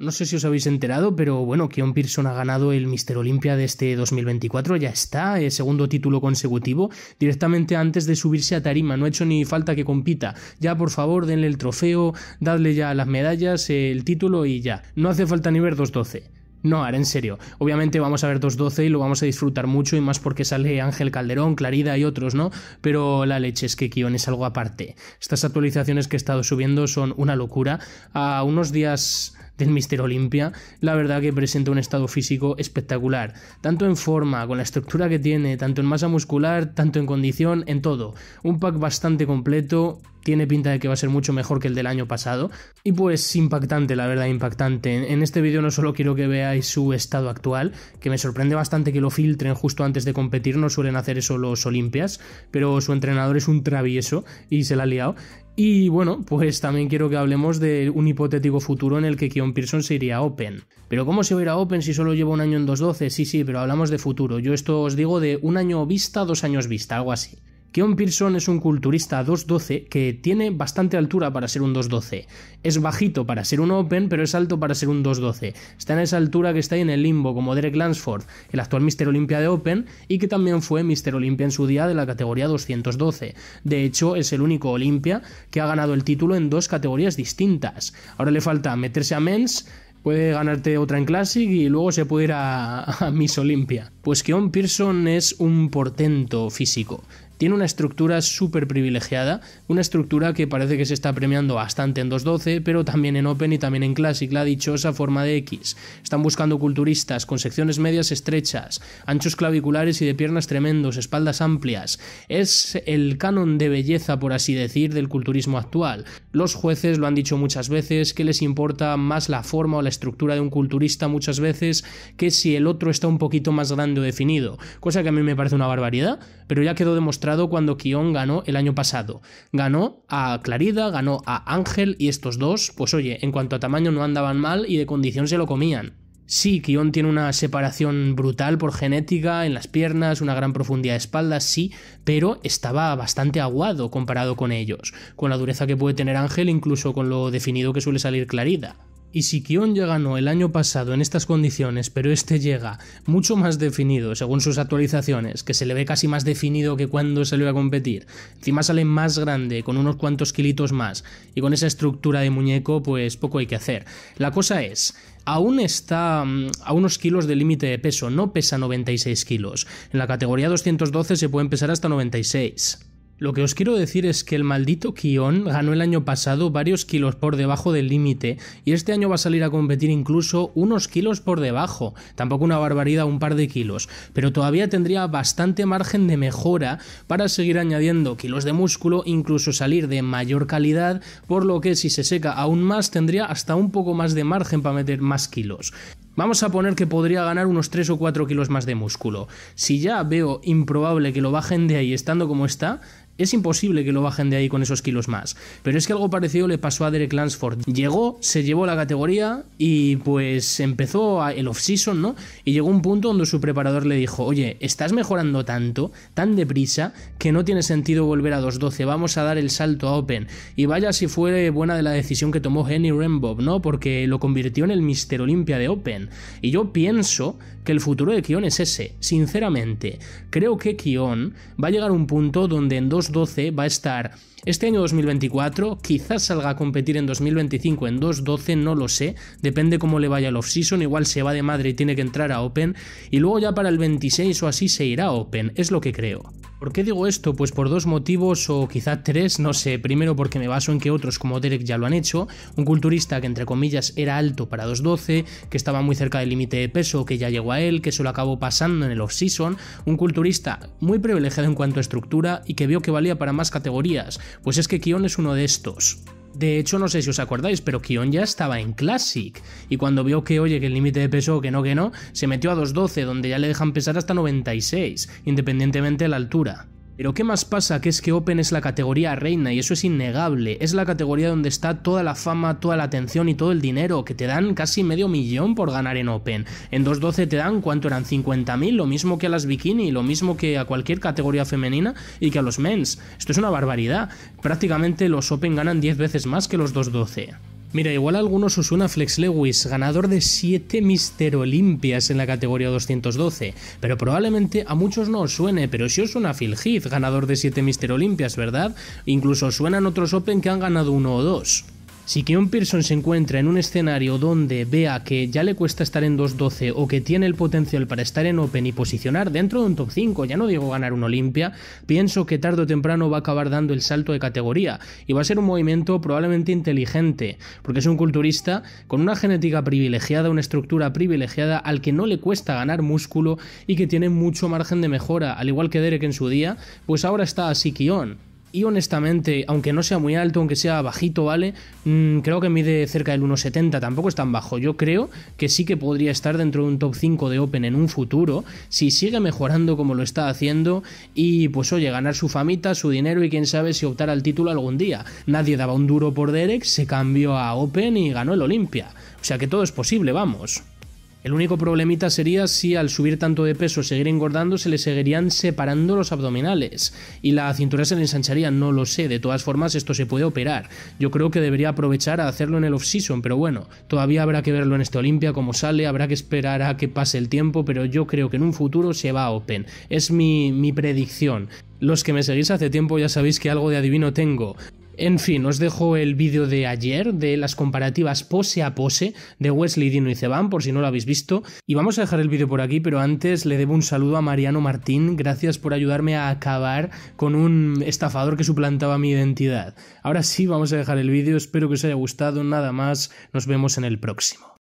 No sé si os habéis enterado, pero bueno, Keon Pearson ha ganado el Mister Olympia de este 2024, ya está, el segundo título consecutivo, directamente antes de subirse a tarima, no ha hecho ni falta que compita. Ya, por favor, denle el trofeo, dadle ya las medallas, el título y ya. No hace falta ni ver 2-12. No, ahora en serio. Obviamente vamos a ver 2.12 y lo vamos a disfrutar mucho y más porque sale Ángel Calderón, Clarida y otros, ¿no? Pero la leche es que Kion es algo aparte. Estas actualizaciones que he estado subiendo son una locura. A unos días del Mister Olimpia, la verdad que presenta un estado físico espectacular, tanto en forma, con la estructura que tiene, tanto en masa muscular, tanto en condición, en todo. Un pack bastante completo, tiene pinta de que va a ser mucho mejor que el del año pasado. Y pues impactante, la verdad, impactante. En este vídeo no solo quiero que veáis su estado actual, que me sorprende bastante que lo filtren justo antes de competir, no suelen hacer eso los Olimpias, pero su entrenador es un travieso y se la ha liado. Y bueno, pues también quiero que hablemos de un hipotético futuro en el que Keon Pearson se iría Open. Pero ¿cómo se va a ir a Open si solo lleva un año en 2.12? Sí, sí, pero hablamos de futuro. Yo esto os digo de un año vista, dos años vista, algo así. Keon Pearson es un culturista 2.12 que tiene bastante altura para ser un 2.12. Es bajito para ser un Open, pero es alto para ser un 2.12. Está en esa altura que está ahí en el limbo, como Derek Lansford, el actual Mr. Olympia de Open, y que también fue Mr. Olympia en su día de la categoría 212. De hecho, es el único Olympia que ha ganado el título en dos categorías distintas. Ahora le falta meterse a Men's puede ganarte otra en Classic y luego se puede ir a, Miss Olympia. Pues Keon Pearson es un portento físico. Tiene una estructura súper privilegiada, una estructura que parece que se está premiando bastante en 2.12, pero también en Open y también en Classic, la dichosa forma de X. Están buscando culturistas con secciones medias estrechas, anchos claviculares y de piernas tremendos, espaldas amplias. Es el canon de belleza, por así decir, del culturismo actual. Los jueces lo han dicho muchas veces, que les importa más la forma o la estructura de un culturista muchas veces que si el otro está un poquito más grande o definido, cosa que a mí me parece una barbaridad, pero ya quedó demostrado cuando Kion ganó el año pasado. Ganó a Clarida, ganó a Ángel y estos dos, pues oye, en cuanto a tamaño no andaban mal y de condición se lo comían. Sí, Kion tiene una separación brutal por genética en las piernas, una gran profundidad de espalda, sí, pero estaba bastante aguado comparado con ellos, con la dureza que puede tener Ángel, incluso con lo definido que suele salir Clarida. Y si Kion ya ganó el año pasado en estas condiciones, pero este llega mucho más definido según sus actualizaciones, que se le ve casi más definido que cuando salió a competir, encima sale más grande, con unos cuantos kilitos más, y con esa estructura de muñeco, pues poco hay que hacer. La cosa es, aún está mm, a unos kilos de límite de peso, no pesa 96 kilos. En la categoría 212 se puede pesar hasta 96. Lo que os quiero decir es que el maldito Kion ganó el año pasado varios kilos por debajo del límite y este año va a salir a competir incluso unos kilos por debajo, tampoco una barbaridad, un par de kilos, pero todavía tendría bastante margen de mejora para seguir añadiendo kilos de músculo, incluso salir de mayor calidad, por lo que si se seca aún más tendría hasta un poco más de margen para meter más kilos. Vamos a poner que podría ganar unos 3 o 4 kilos más de músculo. Si ya veo improbable que lo bajen de ahí estando como está, es imposible que lo bajen de ahí con esos kilos más. Pero es que algo parecido le pasó a Derek Lansford. Llegó, se llevó la categoría y pues empezó el off-season, ¿no? Y llegó un punto donde su preparador le dijo, oye, estás mejorando tanto, tan deprisa, que no tiene sentido volver a 2.12, vamos a dar el salto a Open. Y vaya si fue buena de la decisión que tomó Henry Rembob, ¿no? Porque lo convirtió en el Mister Olympia de Open. Y yo pienso que el futuro de Kion es ese, sinceramente. Creo que Kion va a llegar a un punto donde en 2.12 va a estar este año 2024, quizás salga a competir en 2025 en 2.12, no lo sé, depende cómo le vaya el off-season, igual se va de madre y tiene que entrar a Open, y luego ya para el 26 o así se irá a Open, es lo que creo. ¿Por qué digo esto? Pues por dos motivos o quizá tres, no sé. Primero porque me baso en que otros como Derek ya lo han hecho. Un culturista que entre comillas era alto para 2.12, que estaba muy cerca del límite de peso, que ya llegó a él, que se lo acabó pasando en el off-season. Un culturista muy privilegiado en cuanto a estructura y que vio que valía para más categorías. Pues es que Kion es uno de estos. De hecho, no sé si os acordáis, pero Kion ya estaba en Classic. Y cuando vio que, oye, que el límite de peso, que no, que no, se metió a 2.12, donde ya le dejan pesar hasta 96, independientemente de la altura. Pero ¿qué más pasa? Que es que Open es la categoría reina y eso es innegable. Es la categoría donde está toda la fama, toda la atención y todo el dinero, que te dan casi medio millón por ganar en Open. En 2.12 te dan, ¿cuánto eran? 50.000, lo mismo que a las bikini, lo mismo que a cualquier categoría femenina y que a los mens. Esto es una barbaridad. Prácticamente los Open ganan 10 veces más que los 2.12. Mira, igual a algunos os suena Flex Lewis, ganador de 7 Mister Olimpias en la categoría 212, pero probablemente a muchos no os suene, pero si os suena Phil Heath, ganador de 7 Mister Olimpias, ¿verdad? Incluso suenan otros Open que han ganado uno o dos. Si Keon Pearson se encuentra en un escenario donde vea que ya le cuesta estar en 2.12 o que tiene el potencial para estar en Open y posicionar dentro de un top 5, ya no digo ganar un Olimpia, pienso que tarde o temprano va a acabar dando el salto de categoría y va a ser un movimiento probablemente inteligente, porque es un culturista con una genética privilegiada, una estructura privilegiada al que no le cuesta ganar músculo y que tiene mucho margen de mejora, al igual que Derek en su día, pues ahora está así Keon y honestamente, aunque no sea muy alto, aunque sea bajito, ¿vale? Mm, creo que mide cerca del 1,70, tampoco es tan bajo. Yo creo que sí que podría estar dentro de un top 5 de Open en un futuro, si sigue mejorando como lo está haciendo y pues oye, ganar su famita, su dinero y quién sabe si optar al título algún día. Nadie daba un duro por Derek, se cambió a Open y ganó el Olympia. O sea que todo es posible, vamos. El único problemita sería si al subir tanto de peso seguir engordando se le seguirían separando los abdominales y la cintura se le ensancharía, no lo sé, de todas formas esto se puede operar. Yo creo que debería aprovechar a hacerlo en el off-season, pero bueno, todavía habrá que verlo en este Olimpia como sale, habrá que esperar a que pase el tiempo, pero yo creo que en un futuro se va a Open. Es mi, mi predicción. Los que me seguís hace tiempo ya sabéis que algo de adivino tengo. En fin, os dejo el vídeo de ayer de las comparativas pose a pose de Wesley, Dino y Ceban, por si no lo habéis visto. Y vamos a dejar el vídeo por aquí, pero antes le debo un saludo a Mariano Martín. Gracias por ayudarme a acabar con un estafador que suplantaba mi identidad. Ahora sí, vamos a dejar el vídeo. Espero que os haya gustado. Nada más. Nos vemos en el próximo.